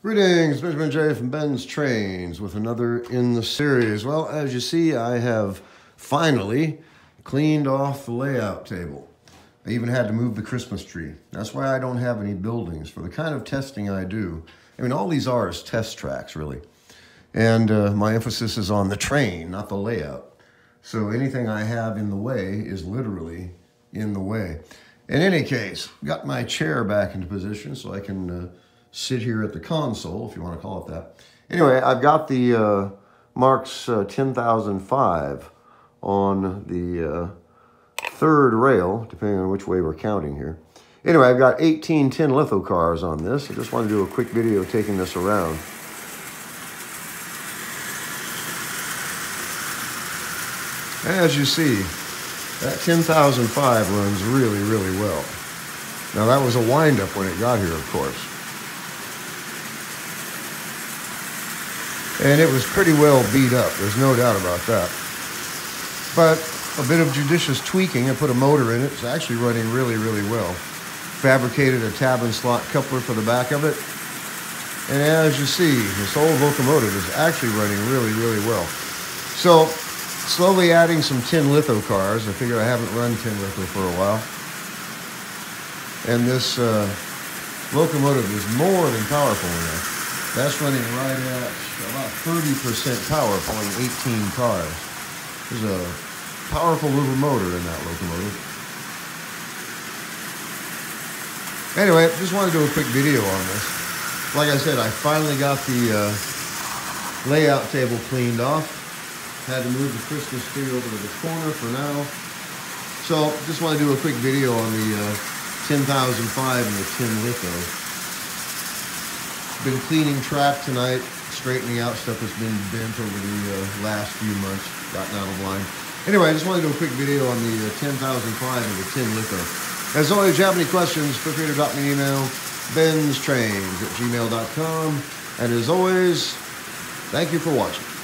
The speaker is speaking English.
Greetings, Benjamin J from Benz Trainz with another in the series. Well, as you see, I have finally cleaned off the layout table. I even had to move the Christmas tree. That's why I don't have any buildings for the kind of testing I do. I mean, all these are is test tracks, really. And uh, my emphasis is on the train, not the layout. So anything I have in the way is literally in the way. In any case, got my chair back into position so I can uh, sit here at the console, if you want to call it that. Anyway, I've got the uh, Marx uh, 10005 on the uh, third rail, depending on which way we're counting here. Anyway, I've got 18 tin litho cars on this. I just want to do a quick video taking this around. As you see, that 10005 runs really, really well. Now that was a windup when it got here, of course. And it was pretty well beat up, there's no doubt about that. But a bit of judicious tweaking, I put a motor in it, it's actually running really, really well. Fabricated a tab and slot coupler for the back of it. And as you see, this old locomotive is actually running really, really well. So, slowly adding some tin litho cars. I figure I haven't run tin litho for a while. And this uh, locomotive is more than powerful enough that's running right at about 30% power, pulling 18 cars. There's a powerful little motor in that locomotive. Anyway, just wanted to do a quick video on this. Like I said, I finally got the uh, layout table cleaned off. Had to move the Christmas tree over to the corner for now. So, just want to do a quick video on the uh, 10005 and the tin litho. Been cleaning track tonight, straightening out stuff that's been bent over the uh, last few months, gotten out of line. Anyway, I just wanted to do a quick video on the uh, 10005 and the tin litho. As always, if you have any questions, feel free to drop me an email, benztrainz at gmail.com. And as always, thank you for watching.